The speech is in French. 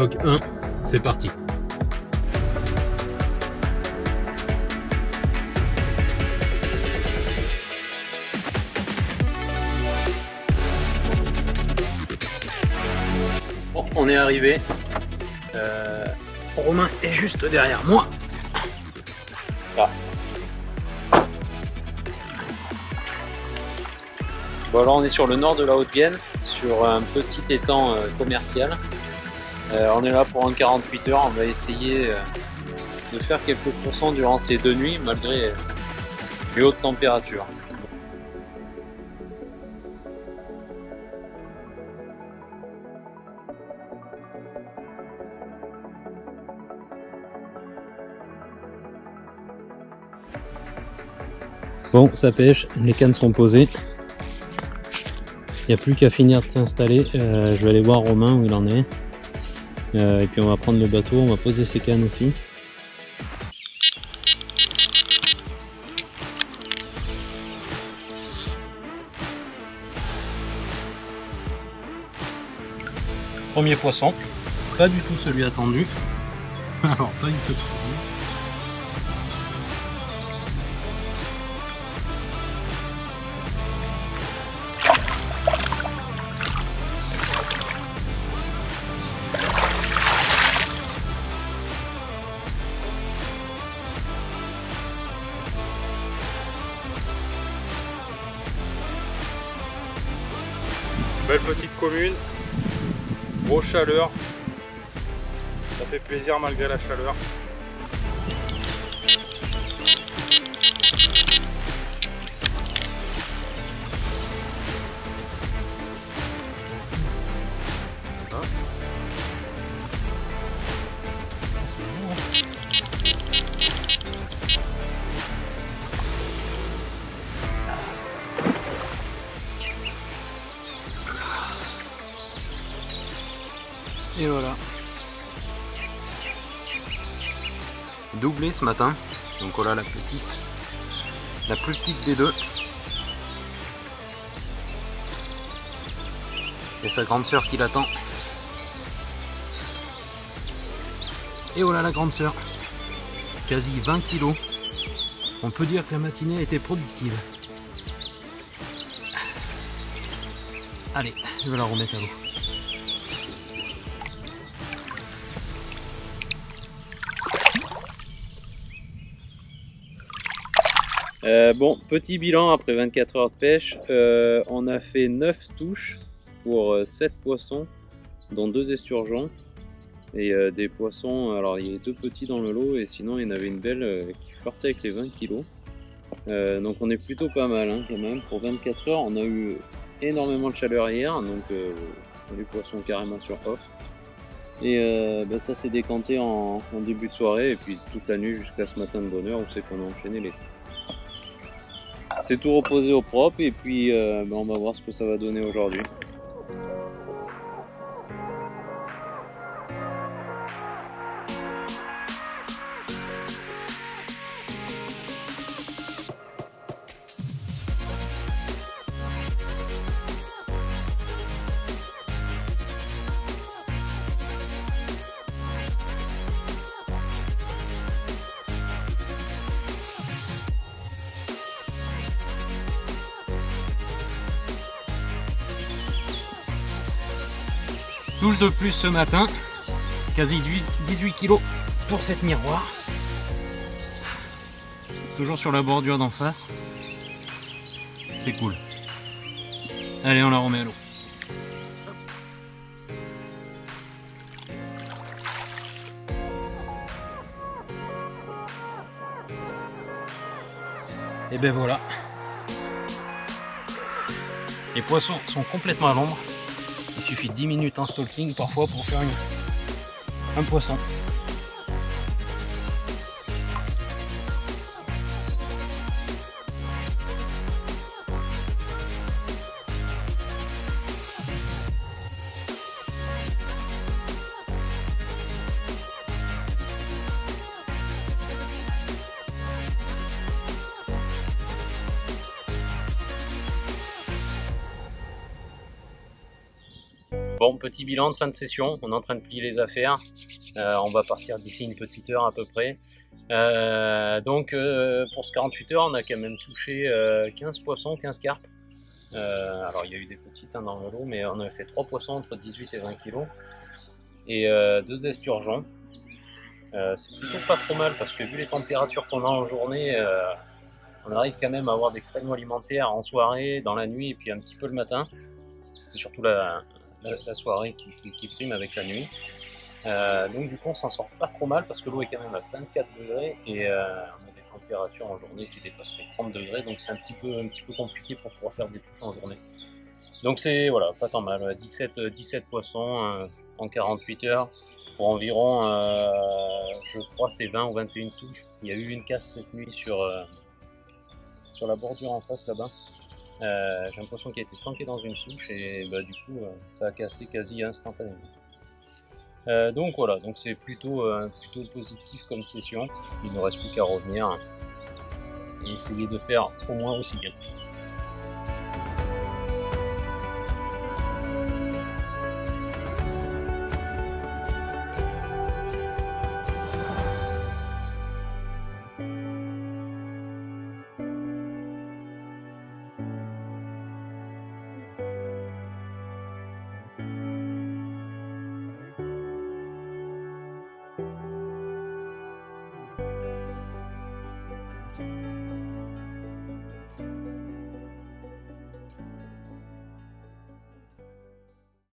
vlog 1, c'est parti. On est arrivé. Euh, Romain est juste derrière moi. Bon alors on est sur le nord de la Haute-Vienne, sur un petit étang euh, commercial. Euh, on est là pour un 48 heures, on va essayer euh, de faire quelques pourcents durant ces deux nuits malgré les hautes températures. Bon, ça pêche, les cannes sont posées. Il n'y a plus qu'à finir de s'installer. Euh, je vais aller voir Romain où il en est. Euh, et puis on va prendre le bateau, on va poser ses cannes aussi. Premier poisson, pas du tout celui attendu. Alors pas du tout. Belle petite commune, grosse chaleur, ça fait plaisir malgré la chaleur. Et voilà. Doublé ce matin. Donc voilà la petite. La plus petite des deux. Et sa grande sœur qui l'attend. Et voilà la grande sœur. Quasi 20 kilos. On peut dire que la matinée a été productive. Allez, je vais la remettre à l'eau. Euh, bon, petit bilan après 24 heures de pêche. Euh, on a fait 9 touches pour 7 poissons, dont 2 esturgeons. Et euh, des poissons, alors il y avait deux petits dans le lot, et sinon il y en avait une belle qui flirtait avec les 20 kilos. donc on est plutôt pas mal hein, quand même. Pour 24 heures, on a eu énormément de chaleur hier, donc les poissons carrément sur off. Et ben, ça s'est décanté en, en, début de soirée, et puis toute la nuit jusqu'à ce matin de bonne heure où c'est qu'on a enchaîné les c'est tout reposé au propre et puis euh, ben on va voir ce que ça va donner aujourd'hui. Touche de plus ce matin, quasi 18 kg pour cette miroir. Toujours sur la bordure d'en face. C'est cool. Allez, on la remet à l'eau. Et ben voilà. Les poissons sont complètement à l'ombre. Il suffit de 10 minutes en stalking parfois pour faire un poisson. Bon, petit bilan de fin de session. On est en train de plier les affaires. on va partir d'ici une petite heure à peu près. donc pour ce 48 heures, on a quand même touché 15 poissons, 15 carpes. alors il y a eu des petites hein, dans le lot, mais on a fait 3 poissons entre 18 et 20 kg. Et 2 esturgeons. c'est plutôt pas trop mal parce que vu les températures qu'on a en journée, on arrive quand même à avoir des créneaux alimentaires en soirée, dans la nuit et puis un petit peu le matin. C'est surtout la, soirée qui, prime avec la nuit. Euh, donc du coup on s'en sort pas trop mal parce que l'eau est quand même à 24 degrés et euh, on a des températures en journée qui dépassent les 30 degrés donc c'est un petit peu un petit peu compliqué pour pouvoir faire des touches en journée. Donc c'est voilà pas tant mal, 17, 17 poissons euh, en 48 heures pour environ je crois c'est 20 ou 21 touches. Il y a eu une casse cette nuit sur sur la bordure en face là-bas. Euh, j'ai l'impression qu'il a été stanké dans une souche et bah, du coup euh, ça a cassé quasi instantanément. Euh, donc voilà, donc c'est plutôt, plutôt positif comme session. Il ne reste plus qu'à revenir et essayer de faire au moins aussi bien.